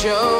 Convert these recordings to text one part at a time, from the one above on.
show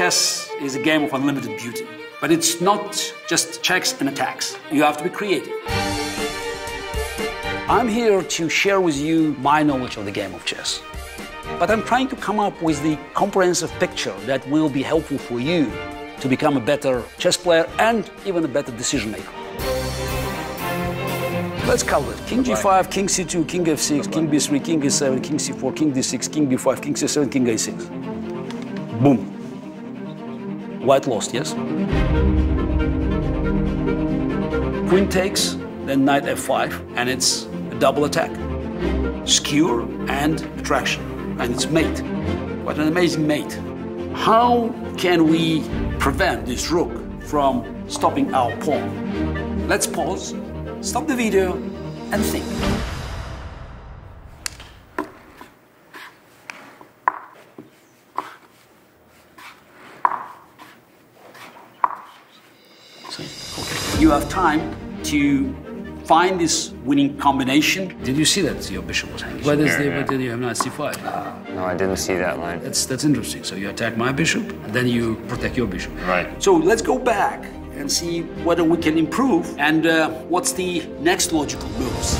Chess is a game of unlimited beauty, but it's not just checks and attacks. You have to be creative. I'm here to share with you my knowledge of the game of chess. But I'm trying to come up with the comprehensive picture that will be helpful for you to become a better chess player and even a better decision maker. Let's cover it. King g5, king c2, king f6, king b3, king a7, king c4, king d6, king b5, king c7, king a6. Boom. White lost, yes? Queen takes, then knight f5, and it's a double attack. Skewer and attraction, and it's mate. What an amazing mate. How can we prevent this rook from stopping our pawn? Let's pause, stop the video, and think. You have time to find this winning combination. Did you see that your bishop was hanging? Why does the, why did you have knight c5? No, I didn't see that line. That's that's interesting. So you attack my bishop, and then you protect your bishop. Right. So let's go back and see whether we can improve and uh, what's the next logical moves.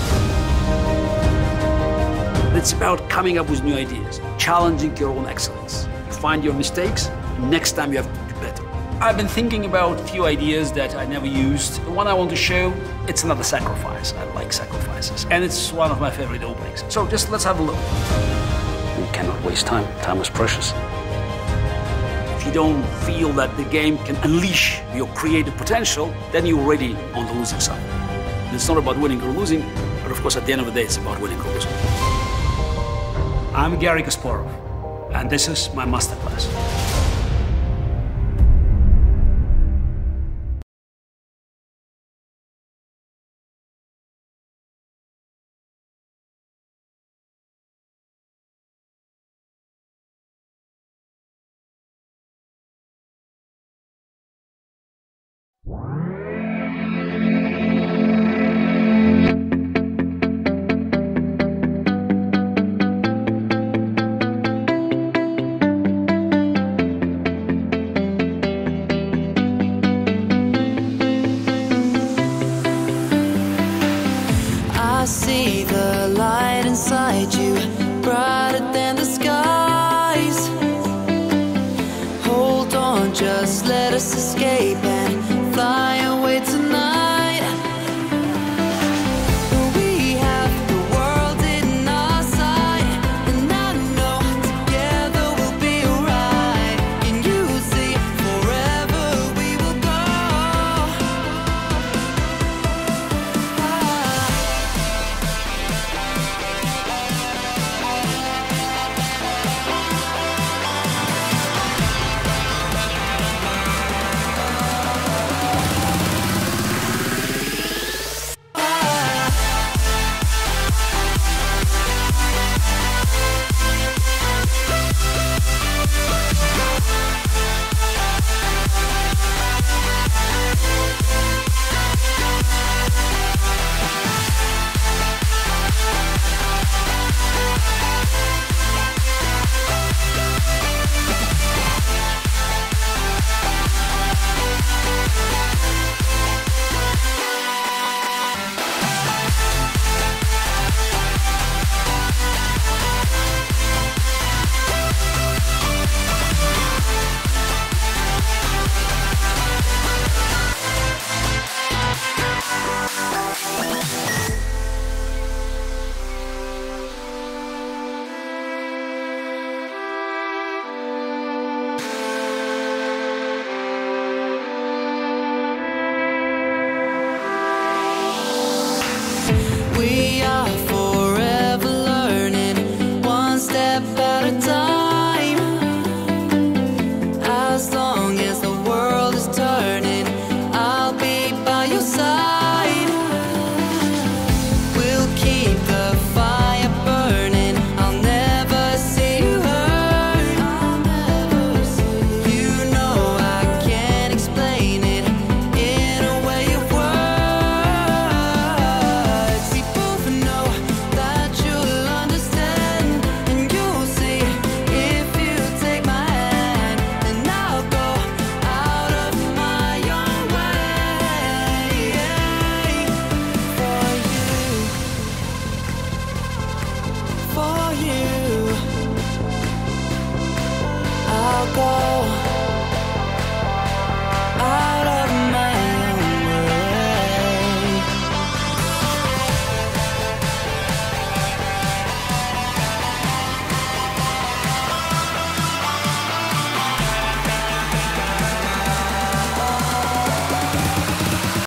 It's about coming up with new ideas, challenging your own excellence. Find your mistakes. Next time you have to do better. I've been thinking about a few ideas that I never used. The one I want to show, it's another sacrifice. I like sacrifices. And it's one of my favorite openings. So just let's have a look. We cannot waste time. Time is precious. If you don't feel that the game can unleash your creative potential, then you're already on the losing side. It's not about winning or losing, but of course, at the end of the day, it's about winning or losing. I'm Garry Kasparov, and this is my masterclass.